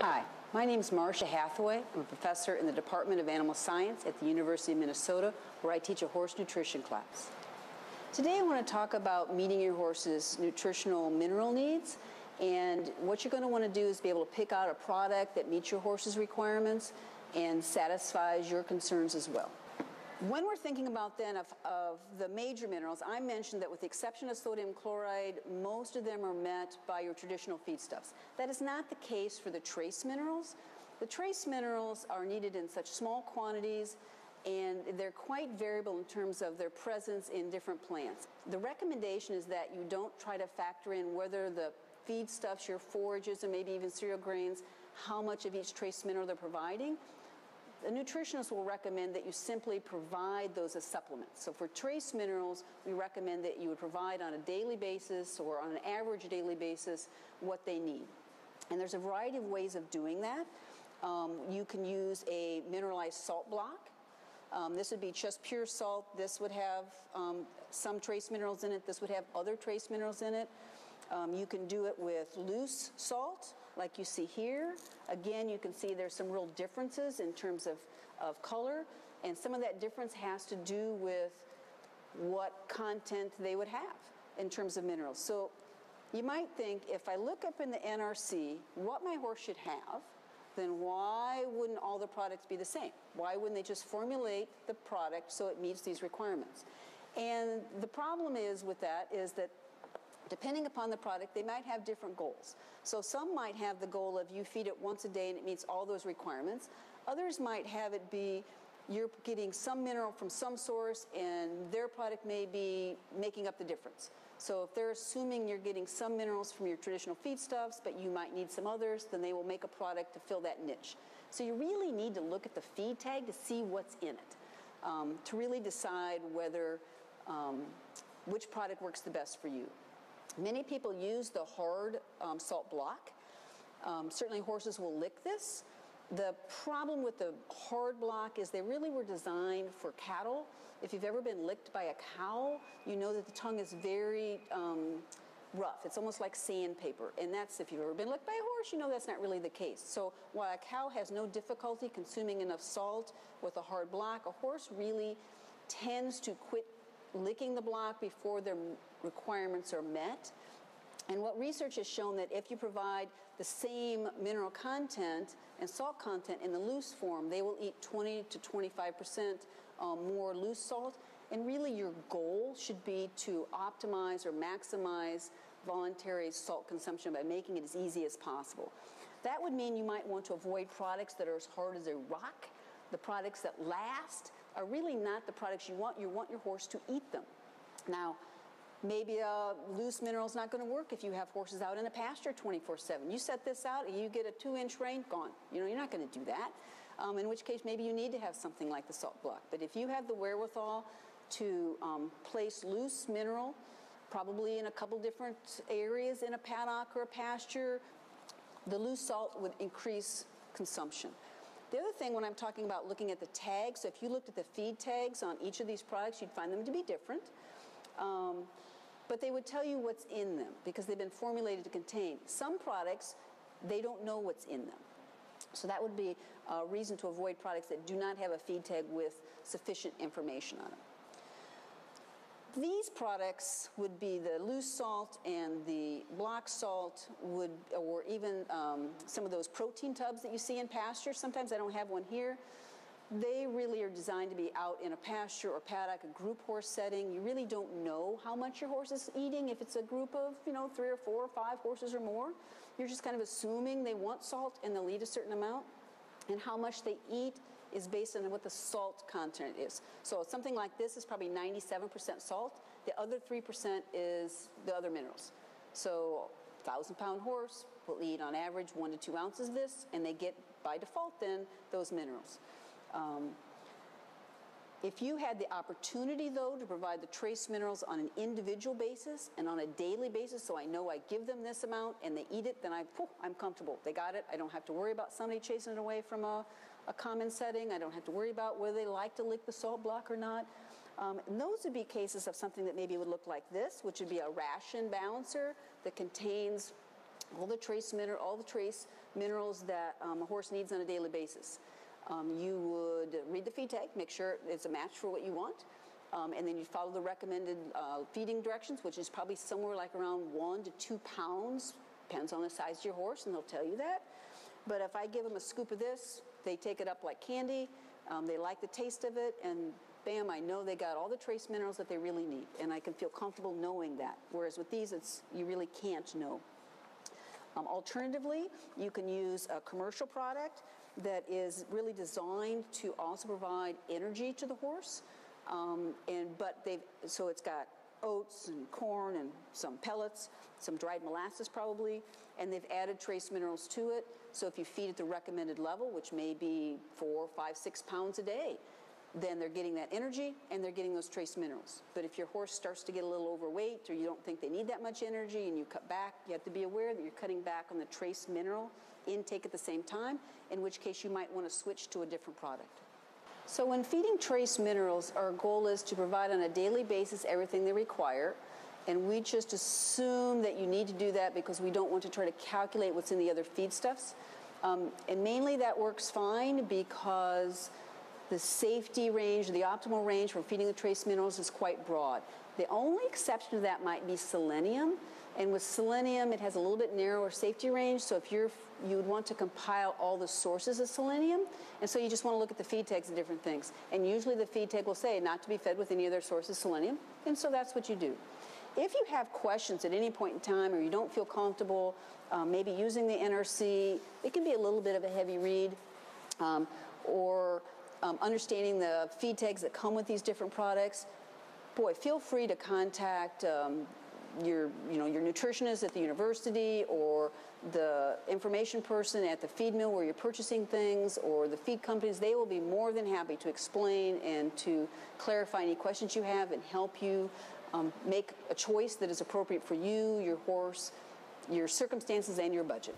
Hi, my name is Marcia Hathaway. I'm a professor in the Department of Animal Science at the University of Minnesota, where I teach a horse nutrition class. Today I want to talk about meeting your horse's nutritional mineral needs and what you're going to want to do is be able to pick out a product that meets your horse's requirements and satisfies your concerns as well. When we're thinking about then of, of, the major minerals, I mentioned that with the exception of sodium chloride, most of them are met by your traditional feedstuffs. That is not the case for the trace minerals. The trace minerals are needed in such small quantities and they're quite variable in terms of their presence in different plants. The recommendation is that you don't try to factor in whether the feedstuffs, your forages, and maybe even cereal grains, how much of each trace mineral they're providing. The nutritionist will recommend that you simply provide those as supplements. So for trace minerals, we recommend that you would provide on a daily basis or on an average daily basis what they need. And there's a variety of ways of doing that. Um, you can use a mineralized salt block. Um, this would be just pure salt. This would have um, some trace minerals in it. This would have other trace minerals in it. Um, you can do it with loose salt, like you see here. Again, you can see there's some real differences in terms of, of color, and some of that difference has to do with what content they would have in terms of minerals. So you might think if I look up in the NRC what my horse should have, then why wouldn't all the products be the same? Why wouldn't they just formulate the product so it meets these requirements? And the problem is with that is that Depending upon the product, they might have different goals. So some might have the goal of you feed it once a day and it meets all those requirements. Others might have it be you're getting some mineral from some source and their product may be making up the difference. So if they're assuming you're getting some minerals from your traditional feedstuffs, but you might need some others, then they will make a product to fill that niche. So you really need to look at the feed tag to see what's in it, um, to really decide whether um, which product works the best for you. Many people use the hard um, salt block. Um, certainly horses will lick this. The problem with the hard block is they really were designed for cattle. If you've ever been licked by a cow, you know that the tongue is very um, rough. It's almost like sandpaper. And that's, if you've ever been licked by a horse, you know that's not really the case. So while a cow has no difficulty consuming enough salt with a hard block, a horse really tends to quit licking the block before their requirements are met. And what research has shown that if you provide the same mineral content and salt content in the loose form, they will eat 20 to 25 percent um, more loose salt. And really, your goal should be to optimize or maximize voluntary salt consumption by making it as easy as possible. That would mean you might want to avoid products that are as hard as a rock. The products that last are really not the products you want. You want your horse to eat them. Now, Maybe a loose mineral is not going to work if you have horses out in a pasture 24-7. You set this out and you get a two-inch rain, gone. You know, you're not going to do that. Um, in which case, maybe you need to have something like the salt block. But if you have the wherewithal to um, place loose mineral, probably in a couple different areas in a paddock or a pasture, the loose salt would increase consumption. The other thing when I'm talking about looking at the tags, so if you looked at the feed tags on each of these products, you'd find them to be different. Um, but they would tell you what's in them because they've been formulated to contain. Some products, they don't know what's in them. So that would be a reason to avoid products that do not have a feed tag with sufficient information on them. These products would be the loose salt and the block salt would, or even um, some of those protein tubs that you see in pasture. Sometimes I don't have one here. They really are designed to be out in a pasture or paddock, a group horse setting. You really don't know how much your horse is eating. If it's a group of, you know, three or four or five horses or more, you're just kind of assuming they want salt and they'll eat a certain amount. And how much they eat is based on what the salt content is. So something like this is probably 97% salt. The other 3% is the other minerals. So 1,000 pound horse will eat on average one to two ounces of this, and they get by default then those minerals. Um, if you had the opportunity, though, to provide the trace minerals on an individual basis and on a daily basis, so I know I give them this amount and they eat it, then I, I'm comfortable. They got it. I don't have to worry about somebody chasing it away from a, a common setting. I don't have to worry about whether they like to lick the salt block or not. Um, those would be cases of something that maybe would look like this, which would be a ration balancer that contains all the trace mineral, all the trace minerals that um, a horse needs on a daily basis. Um, you would read the feed tag, make sure it's a match for what you want, um, and then you follow the recommended uh, feeding directions, which is probably somewhere like around one to two pounds, depends on the size of your horse, and they'll tell you that. But if I give them a scoop of this, they take it up like candy. Um, they like the taste of it, and bam, I know they got all the trace minerals that they really need, and I can feel comfortable knowing that. Whereas with these, it's you really can't know. Um, alternatively, you can use a commercial product that is really designed to also provide energy to the horse. Um, and but they've so it's got oats and corn and some pellets, some dried molasses probably, and they've added trace minerals to it. So if you feed at the recommended level, which may be four, five, six pounds a day, then they're getting that energy and they're getting those trace minerals. But if your horse starts to get a little overweight or you don't think they need that much energy and you cut back, you have to be aware that you're cutting back on the trace mineral intake at the same time, in which case you might want to switch to a different product. So when feeding trace minerals, our goal is to provide on a daily basis everything they require. And we just assume that you need to do that because we don't want to try to calculate what's in the other feedstuffs. Um, and mainly that works fine because the safety range, the optimal range for feeding the trace minerals is quite broad. The only exception to that might be selenium. And with selenium, it has a little bit narrower safety range. So if you're, you would want to compile all the sources of selenium. And so you just want to look at the feed tags and different things. And usually the feed tag will say not to be fed with any other sources of selenium. And so that's what you do. If you have questions at any point in time or you don't feel comfortable um, maybe using the NRC, it can be a little bit of a heavy read. Um, or um, understanding the feed tags that come with these different products, boy, feel free to contact um, your, you know, your nutritionist at the university or the information person at the feed mill where you're purchasing things or the feed companies. They will be more than happy to explain and to clarify any questions you have and help you um, make a choice that is appropriate for you, your horse, your circumstances, and your budget.